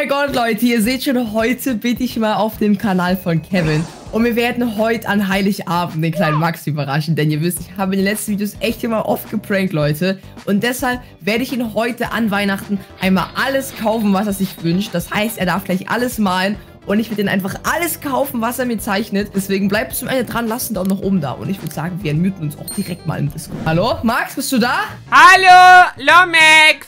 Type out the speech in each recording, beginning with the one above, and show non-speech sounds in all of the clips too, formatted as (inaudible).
mein Gott, Leute, ihr seht schon, heute bin ich mal auf dem Kanal von Kevin. Und wir werden heute an Heiligabend den kleinen Max überraschen. Denn ihr wisst, ich habe in den letzten Videos echt immer oft geprankt, Leute. Und deshalb werde ich ihn heute an Weihnachten einmal alles kaufen, was er sich wünscht. Das heißt, er darf gleich alles malen. Und ich werde ihn einfach alles kaufen, was er mir zeichnet. Deswegen bleibt bis zum Ende dran, lasst einen Daumen nach oben da. Und ich würde sagen, wir muten uns auch direkt mal im Discord. Hallo, Max, bist du da? Hallo, Lomex!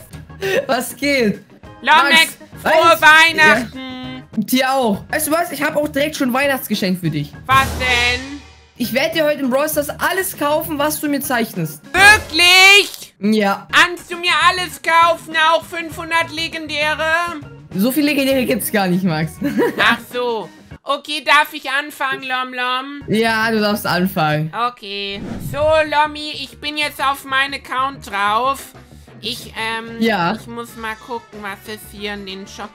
Was geht? Lomex, Max, frohe? Weihnachten! Dir auch. Weißt du was? Ich habe auch direkt schon ein Weihnachtsgeschenk für dich. Was denn? Ich werde dir heute im Brawl Stars alles kaufen, was du mir zeichnest. Wirklich? Ja. Kannst du mir alles kaufen, auch 500 legendäre? So viele Legendäre gibt's gar nicht, Max. (laughs) Ach so. Okay, darf ich anfangen, Lom Lom? ja, du darfst anfangen. Okay. So, Lommi, ich bin jetzt auf meinen Account drauf. Ich, ähm, Ja. ich muss mal gucken, was ist hier in den Shop.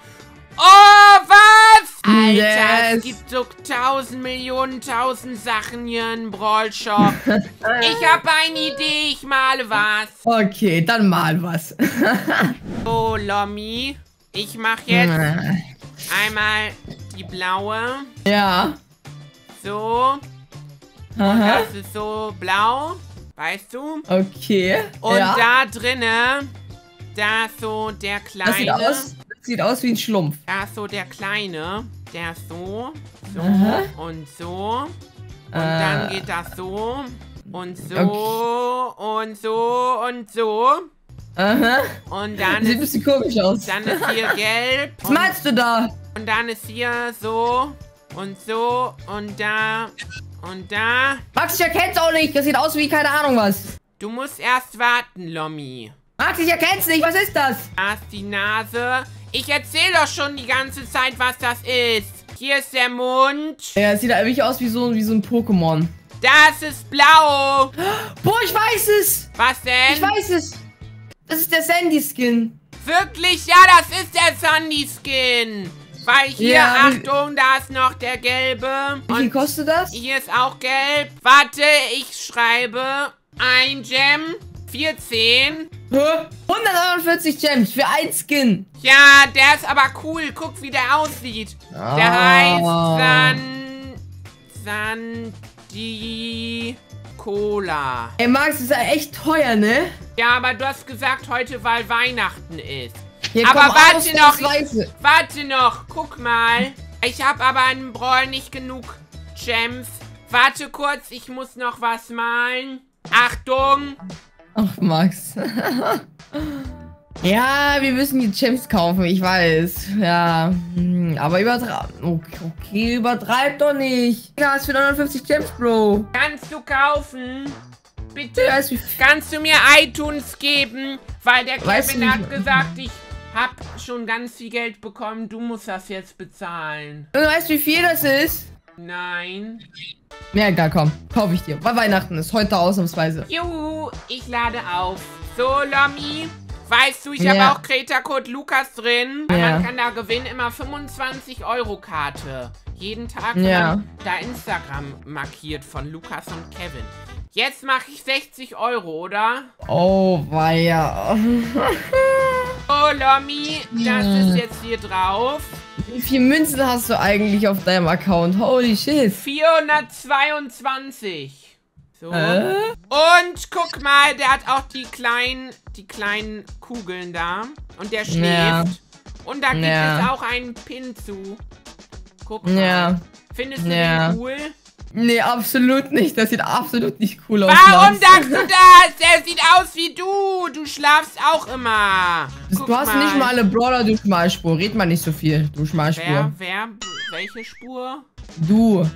Oh, was? Alter, Yes. es gibt so tausend Millionen, tausend Sachen hier im Brawl Shop. (laughs) ich habe eine Idee, ich male was. Okay, dann mal was. (laughs) So, Lommi, ich mache jetzt einmal die blaue. ja. So, Aha. das ist so blau, weißt du? Okay. Und ja. da drinne, da ist so der kleine. das sieht aus, das sieht aus wie ein Schlumpf. Da ist so der kleine. Der so. So Aha. und so. Und Äh. dann geht das so. Und so. Und so. Und so. Aha. Und dann Sieht ein ist, bisschen komisch aus. dann ist hier (laughs) gelb. Was meinst du da? und dann ist hier so. Und so. Und da. Und da. Max, ich erkenn's auch nicht. Das sieht aus wie keine Ahnung was. Du musst erst warten, Lommi. Max, ich erkenn's nicht. Was ist das? Da ist die Nase. Ich erzähle doch schon die ganze Zeit, was das ist. Hier ist der Mund. Ja, es sieht wirklich aus wie so, wie so ein Pokémon. Das ist blau. Boah, ich weiß es. Was denn? Ich weiß es. Das ist der Sandy-Skin. Wirklich? Ja, das ist der Sandy-Skin. Weil hier, Ja, Achtung, da ist noch der gelbe. Wie viel kostet das? hier ist auch gelb. Warte, ich schreibe ein Gem. 14. Hä? 149 Gems für ein Skin. Ja, der ist aber cool. Guck, wie der aussieht. Der Ah. heißt San... Sandy... Cola. Ey, Max, das ist ja echt teuer, ne? Ja, aber du hast gesagt heute, weil Weihnachten ist. Hier, Aber warte noch, ausnahmsweise. Warte noch, guck mal. Ich habe aber im Brawl nicht genug Gems. Warte kurz, ich muss noch was malen. Achtung. Ach, Max. (laughs) ja, wir müssen die Gems kaufen, ich weiß. Ja, hm, aber übertreib... Okay, übertreib doch nicht. Ja, ist für 950 Gems, Bro. Kannst du kaufen? Bitte. Kannst du mir iTunes geben? Weil der Weißt Kevin du hat gesagt, ich hab schon ganz viel Geld bekommen. Du musst das jetzt bezahlen. Du weißt, wie viel das ist? Nein. Ja, egal, komm. Kauf ich dir. Weil Weihnachten ist. Heute ausnahmsweise. Juhu, ich lade auf. So, Lommi. Weißt du, ich Ja. habe auch Creator-Code Lukas drin. Ja. Man kann da gewinnen immer 25 Euro Karte. Jeden Tag, Ja. da Instagram markiert von Lukas und Kevin. Jetzt mache ich 60 Euro, oder? Oh, weia. Oh, Lommi, das ist jetzt hier drauf. Wie viele Münzen hast du eigentlich auf deinem Account? Holy shit. 422. So. Äh? Und guck mal, der hat auch die kleinen, die kleinen Kugeln da. Und der schläft. Ja. Und da gibt Ja. es auch einen Pin zu. Guck mal. Ja. Findest du den cool? Nee, absolut nicht. Das sieht absolut nicht cool aus. Warum sagst du das? Der sieht aus wie du. Du schlafst auch immer. Guck Du hast nicht mal eine Brawler, du Schmalspur. Red mal nicht so viel, du Wer, Schmalspur. wer, welche Spur? Du.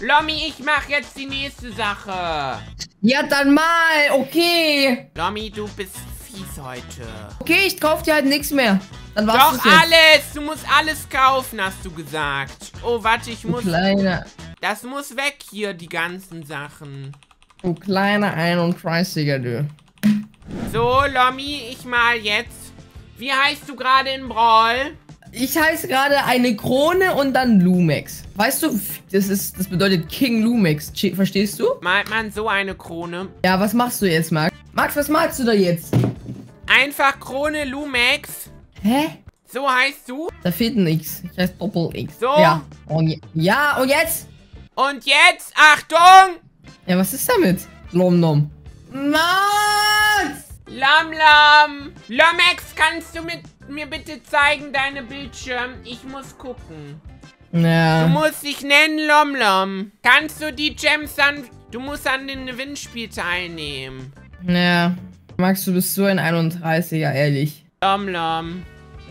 Lommi, ich mach jetzt die nächste Sache. Ja, dann mal. Okay. Lommi, du bist fies heute. Okay, ich kauf dir halt nichts mehr. Dann war's Doch alles! Du musst alles kaufen, hast du gesagt. Oh, warte, ich Du muss. kleiner, Das muss weg hier, die ganzen Sachen. du kleiner 31er, du. So, Lommi, ich mal jetzt. Wie heißt du gerade in Brawl? Ich heiße gerade eine Krone und dann Lumex. Weißt du, das ist, das bedeutet King Lumex. Verstehst du? Malt man so eine Krone? Ja, was machst du jetzt, Max? Max, was malst du da jetzt? Einfach Krone Lumex. Hä? So heißt du? Da fehlt ein X. Ich heiße Doppel-X. So? Ja. Und, ja, und jetzt? Und jetzt, Achtung! Ja, was ist damit? Lom nom. Max! Lam Lam! Lomex, kannst du mit mir bitte zeigen, deine Bildschirm? Ich muss gucken. Du Ja. musst dich nennen Lom Lom. Kannst du die Gems dann... Du musst an dem Gewinnspiel teilnehmen. Ja. Max, du bist so ein 31er, ehrlich. Lom Lom.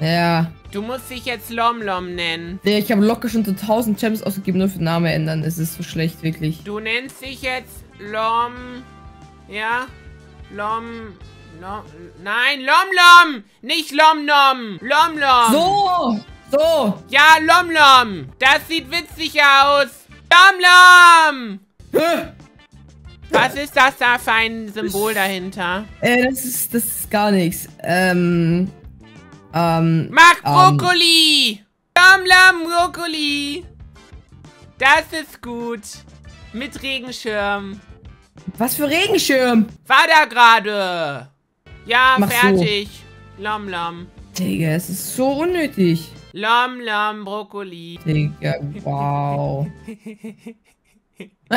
Ja. Du musst dich jetzt Lom Lom nennen. Nee, ich habe locker schon so 1000 Gems ausgegeben, nur für den Namen ändern. Es ist so schlecht, wirklich. Du nennst dich jetzt Lom... Ja? Lom... Lom... Nein, Lom Lom! Nicht Lom Nom! Lom Lom! So! So! Ja, Lom Lom! Das sieht witzig aus! Lom Lom! Hä? Was ist das da für ein Symbol dahinter? Äh, das ist, das ist gar nichts. Ähm. Ähm. Mach Ähm. Brokkoli! Lom Lom Brokkoli! Das ist gut. Mit Regenschirm. Was für Regenschirm? War da gerade. Ja, Mach so. fertig. Lom Lom. Digga, es ist so unnötig. Lom Lom Brokkoli. Digga, wow. (laughs) (laughs)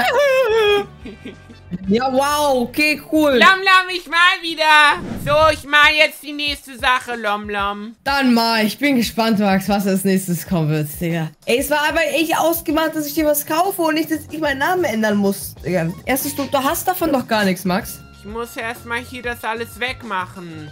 ja, wow, okay, cool. Lom Lom, ich mal wieder. So, ich mal jetzt die nächste Sache, Lom Lom. Dann mal, ich bin gespannt, Max, was als nächstes kommen wird, Digga. Ey, es war aber echt ausgemacht, dass ich dir was kaufe und nicht, dass ich meinen Namen ändern muss, Digga. Erstens, du, du hast davon doch gar nichts, Max. Ich muss erstmal hier das alles wegmachen.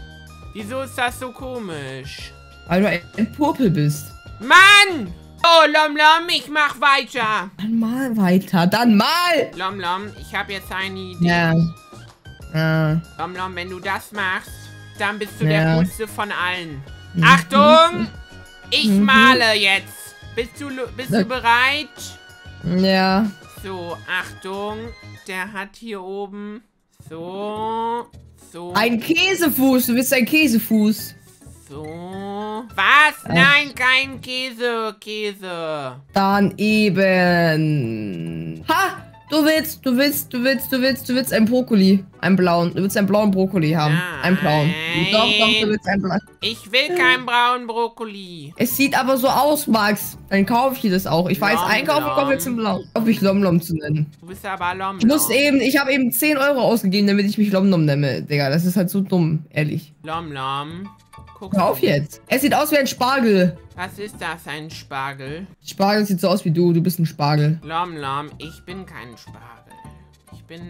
Wieso ist das so komisch? Weil du ein Purpel bist. Mann! Oh, Lom Lom, ich mach weiter. Dann mal weiter, dann mal! Lom Lom, ich habe jetzt eine Idee. Ja. Ja. Lom Lom, wenn du das machst, dann bist du Ja. der coolste von allen. Achtung! Ich Mhm. male jetzt. Bist du, bist du bereit? Ja. So, Achtung. Der hat hier oben. So. So. Ein Käsefuß, du bist ein Käsefuß. So. Was? Nein, kein Käse. Käse. Dann eben. Ha! Du willst, du willst, du willst, du willst, du willst einen Brokkoli. Einen blauen. Du willst einen blauen Brokkoli haben. Einen blauen. Nein. Doch, doch, du willst einen blauen. Ich will keinen braunen Brokkoli. Es sieht aber so aus, Max. Dann kaufe ich dir das auch. Ich weiß, Lom, einkaufen kaufe jetzt einen blauen. Auf mich Lomlom zu nennen. Du bist aber Lom. Ich muss eben, ich habe eben 10 Euro ausgegeben, damit ich mich Lomlom nenne, Digga. Das ist halt so dumm, ehrlich. Lom Lom. Guck Hör auf jetzt. Es sieht aus wie ein Spargel. Was ist das, ein Spargel? Spargel sieht so aus wie du. Du bist ein Spargel. Lom Lom, ich bin kein Spargel. Ich bin.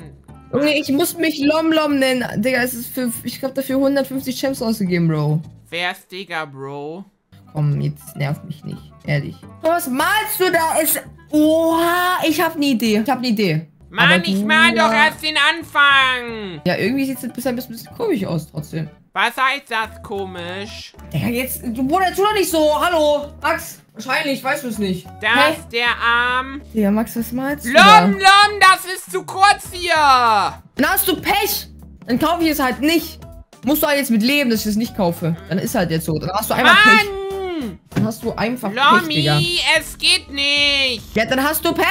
Junge, ich muss mich Lomlom nennen. Digga, es ist für, ich glaube dafür 150 Gems ausgegeben, Bro. Wer ist Digga, Bro? Komm, jetzt nerv mich nicht. Ehrlich. Was malst du da? Es, oha, ich habe eine Idee. Ich habe eine Idee. Mann, ich mal doch erst den Anfang. Ja, irgendwie sieht es bisher ein bisschen komisch aus trotzdem. Was heißt das komisch? Digga, jetzt, du Bruder, tu doch nicht so. Hallo, Max. Wahrscheinlich, weißt du es nicht. Das Hä? ist der Arm. Digga, Max, was malst du da? Lom, Lom, das ist zu kurz hier. Dann hast du Pech. Dann kaufe ich es halt nicht. Musst du halt jetzt mit leben, dass ich es nicht kaufe. Dann ist halt jetzt so. Dann hast du einfach Pech. Mann! Dann hast du einfach Pech, Digga. Lomi, es geht nicht. Ja, dann hast du Pech.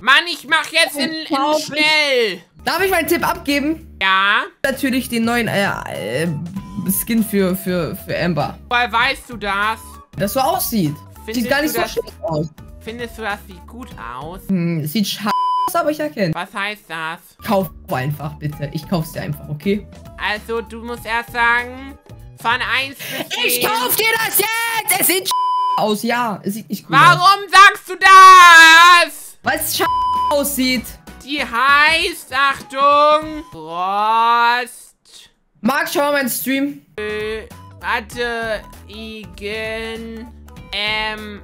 Mann, ich mach jetzt in, in schnell. Darf ich meinen Tipp abgeben? Ja? Natürlich den neuen äh, äh, Skin für, für, für Amber. Woher weißt du das? Das so aussieht. Findest sieht gar nicht so schlecht aus. Findest du, das sieht gut aus? Hm, sieht scheiße aus, aber ich erkenne. Was heißt das? Kauf einfach, bitte. Ich kauf's dir einfach, okay? Also, du musst erst sagen, von 1 bis 10. Ich kauf dir das jetzt! Es sieht aus, ja. Es sieht nicht gut aus. Warum sagst du das? Weil es scheiße aussieht. Die heißt, Achtung, Frost, Marc, schau mal meinen Stream. äh, warte, Igen, ähm,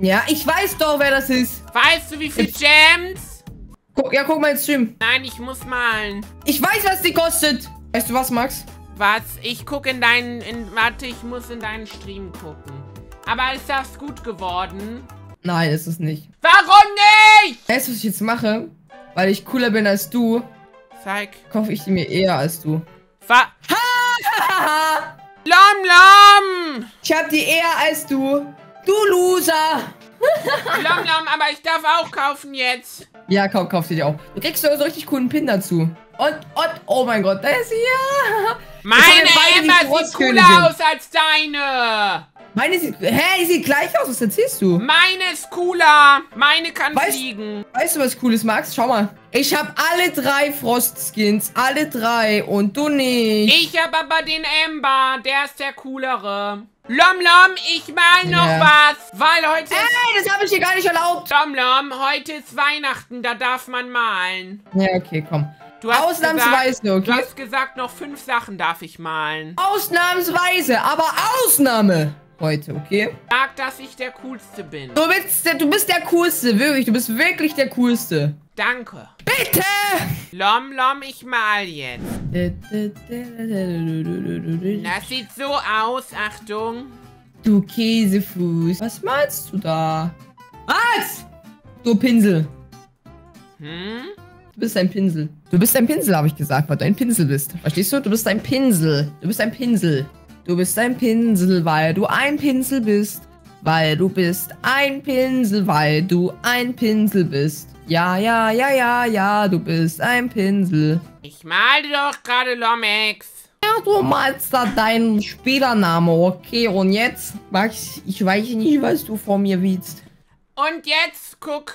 Ja, ich weiß doch, wer das ist. weißt du, wie viel Gems? Guck, ja, guck mal den Stream. Nein, ich muss malen. Ich weiß, was die kostet. Weißt du was, Max? Was? Ich guck in deinen, in, warte, ich muss in deinen Stream gucken. Aber ist das gut geworden? Nein, ist es nicht. Warum nicht? Weißt du, was ich jetzt mache? Weil ich cooler bin als du, Zeig. kaufe ich die mir eher als du. Wa Haha! Lom Lom! ich hab die eher als du. Du Loser! Lom Lom, aber ich darf auch kaufen jetzt. Ja, kauf, kauf dir auch. Du kriegst so so richtig coolen Pin dazu. Und, und, oh mein Gott, da ist sie, (laughs) ja. Meine die Emma sieht cooler aus als deine. Meine sieht. Hä, die sieht gleich aus, was erzählst du? Meine ist cooler. Meine kann Weißt- fliegen. Weißt du, was cool ist, Max? Schau mal. Ich habe alle drei Frostskins. Alle drei. Und du nicht. Ich hab aber den Ember. Der ist der coolere. Lom Lom, ich mal noch Ja. was. Weil heute ist... Ey, das habe ich dir gar nicht erlaubt. Lom Lom, heute ist Weihnachten. Da darf man malen. Ja, okay, komm. Du Ausnahmsweise, gesagt, Du okay? hast gesagt, noch fünf Sachen darf ich malen. Ausnahmsweise, aber Ausnahme. Heute, okay? Sag, dass ich der Coolste bin. Du bist, der, du bist der Coolste, wirklich. Du bist wirklich der Coolste. Danke. Bitte! Lom Lom, ich mal jetzt. Das sieht so aus. Achtung. Du Käsefuß. Was meinst du da? Was? Du Pinsel. Hm? Du bist ein Pinsel. Du bist ein Pinsel, habe ich gesagt, weil du ein Pinsel bist. Verstehst du? Du bist ein Pinsel. Du bist ein Pinsel. Du bist ein Pinsel, weil du ein Pinsel bist. Weil du bist ein Pinsel, weil du ein Pinsel bist. Ja, ja, ja, ja, ja, du bist ein Pinsel. Ich male doch gerade Lomex. Ja, du malst da deinen Spielername, okay? Und jetzt, Max, ich weiß nicht, was du vor mir willst. Und jetzt guck.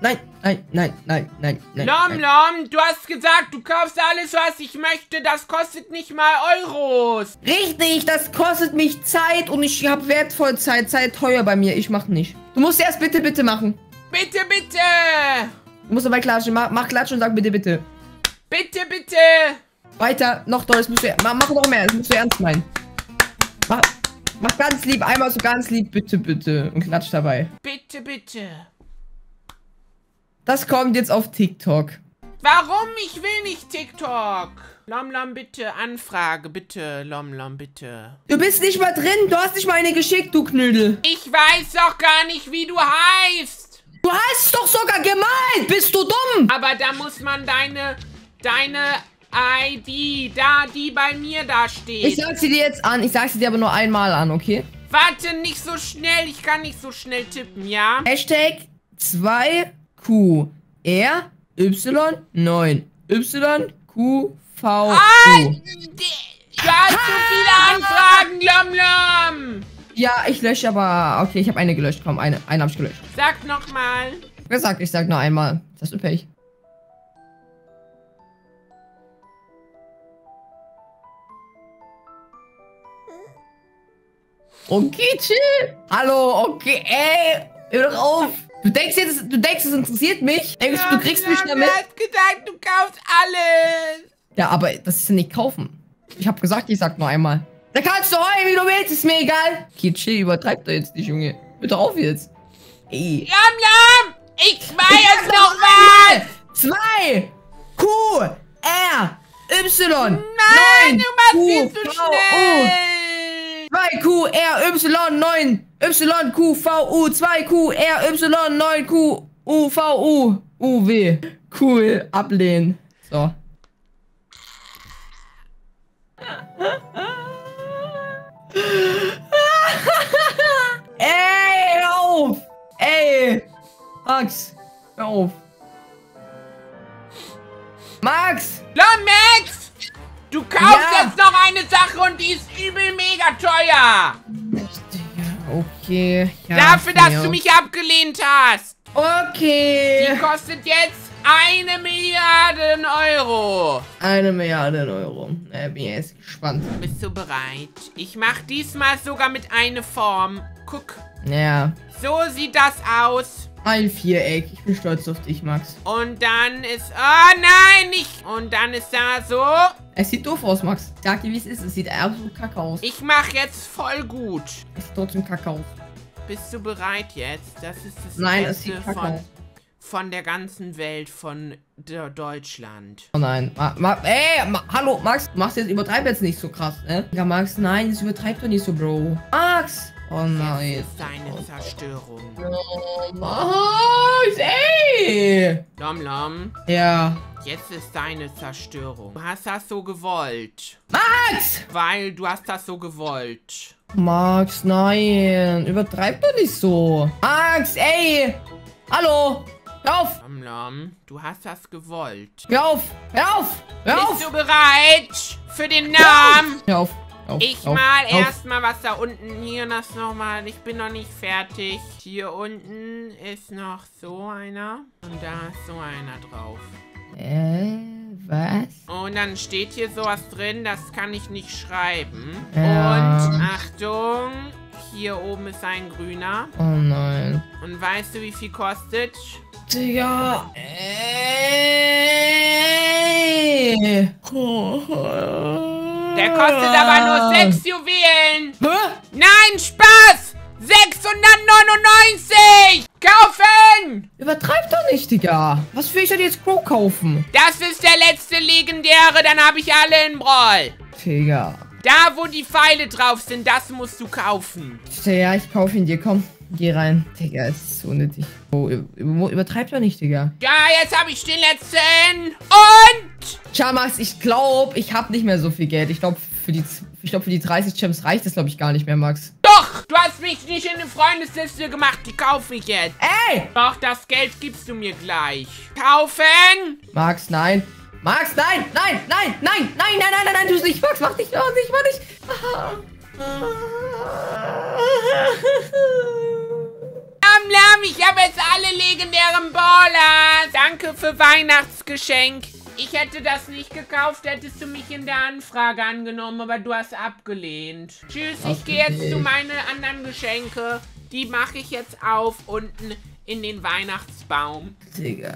Nein, nein, nein, nein, nein, nein. Lom nein. Lom, du hast gesagt, du kaufst alles, was ich möchte. Das kostet nicht mal Euros. Richtig, das kostet mich Zeit und ich habe wertvoll Zeit. Zeit teuer bei mir. Ich mach nicht. Du musst erst bitte, bitte machen. Bitte, bitte. Du musst dabei klatschen. Mach, mach klatschen und sag bitte, bitte. Bitte, bitte. Weiter, noch doll. Das musst du, mach, mach noch mehr. Das musst du ernst meinen. Mach, mach ganz lieb. Einmal so ganz lieb. Bitte, bitte. Und klatsch dabei. Bitte, bitte. Das kommt jetzt auf TikTok. Warum? Ich will nicht TikTok. Lom Lom, bitte. Anfrage, bitte. Lom Lom, bitte. Du bist nicht mal drin. Du hast nicht mal eine geschickt, du Knödel. Ich weiß doch gar nicht, wie du heißt. Du hast es doch sogar gemalt. Bist du dumm? Aber da muss man deine, deine ID, da, die bei mir da steht. Ich sag sie dir jetzt an. Ich sag sie dir aber nur einmal an, okay? Warte, nicht so schnell. Ich kann nicht so schnell tippen, ja? Hashtag 2Q R Y 9 Y Q V Ah, U. du hast zu viele Anfragen, Lom Lom. Ja, ich lösche aber. Okay, ich habe eine gelöscht. Komm, eine, eine habe ich gelöscht. Sag nochmal. Wie gesagt, ich sag nur einmal. Das ist Pech. Okay, chill. Hallo, okay, ey. Hör doch auf. Du denkst jetzt, du denkst, es interessiert mich. Denkst du, du kriegst mich Lom, damit? Du hast gesagt, du kaufst alles. Ja, aber das ist ja nicht kaufen. Ich habe gesagt, ich sag nur einmal. Da kannst du heulen, wie du willst, ist mir egal. Okay, chill, übertreib doch jetzt nicht, Junge. Bitte auf jetzt. Ey. Lom Lom, ich weiß jetzt noch noch was. Zwei. Q. R. Y. Nein, du machst viel zu schnell. 2 Q R Y 9 Y Q V U 2 Q R Y 9 Q U V U U W. Cool, ablehnen. So. (laughs) Ey, hör auf! Ey! Max, hör auf. Max! Lomex, du kaufst Ja. jetzt noch eine Sache und die ist übel mega teuer. Okay. Ja, Dafür, dass ja. du mich abgelehnt hast. Die Okay. kostet jetzt eine Milliarde Euro. Eine Milliarde Euro. Äh, bin jetzt gespannt. Bist du bereit? Ich mach diesmal sogar mit einer Form. Guck, Ja. so sieht das aus. Ein Viereck. Ich bin stolz auf dich, Max. Und dann ist... Oh nein, nicht. Und dann ist da so... Es sieht doof aus, Max. Sag dir, wie es ist. Es sieht absolut kacke aus. Ich mach jetzt voll gut. Es sieht trotzdem kacke aus. Bist du bereit jetzt? Das ist das Nein, es sieht kacke aus. Von der ganzen Welt, von der Deutschland. Oh nein. Ma Ma ey, Ma hallo, Max, machst jetzt übertreib jetzt nicht so krass, ne? Ja, Max, nein, das übertreibt doch nicht so, Bro. Max! Oh nein. Das ist deine Zerstörung. Oh, Max, ey! Lom Lom, Ja. jetzt ist deine Zerstörung. Du hast das so gewollt. Max! Weil du hast das so gewollt. Max, nein. Übertreib doch nicht so. Max, ey! Hallo! Hör auf! Lom Lom, du hast das gewollt. Hör auf! Hör auf! Hör Bist auf! du bereit für den Namen? Hör auf! Hör auf, Ich auf, mal erstmal was da unten. Hier das nochmal. Ich bin noch nicht fertig. Hier unten ist noch so einer. Und da ist so einer drauf. Äh, was? Und dann steht hier sowas drin, das kann ich nicht schreiben. Ja. Und Achtung, hier oben ist ein grüner. Oh nein. Und weißt du, wie viel kostet? Digga. Ey. Der kostet aber nur 6 Juwelen. Hä? Nein, Spaß! 699! Kaufen! Übertreib doch nicht, Digga. Was will ich denn jetzt Crow kaufen? Das ist der letzte legendäre, dann habe ich alle in Brawl. Digga. Da, wo die Pfeile drauf sind, das musst du kaufen. Ja, ich kaufe ihn dir. Komm, geh rein. Digga, es ist so unnötig. Oh, über, übertreib doch nicht, Digga. Ja, jetzt habe ich den letzten. Und... Tja, Max, ich glaube, ich habe nicht mehr so viel Geld. Ich glaube, für die, ich glaub, für die 30 Gems reicht es, glaube ich, gar nicht mehr, Max. Doch, du hast mich nicht in eine Freundesliste gemacht. Die kaufe ich jetzt. Ey! Doch, das Geld gibst du mir gleich. Kaufen! Max, nein. Max, nein, nein, nein, nein, nein, nein, nein, nein, nein, du nicht, Max, mach nicht, mach nicht, mach nicht. Lam, Lam, ich habe jetzt alle legendären Ballers. Danke für Weihnachtsgeschenk. Ich hätte das nicht gekauft, hättest du mich in der Anfrage angenommen, aber du hast abgelehnt. Tschüss, ich gehe jetzt zu meine anderen Geschenke. Die mache ich jetzt auf unten in den Weihnachtsbaum. Digga.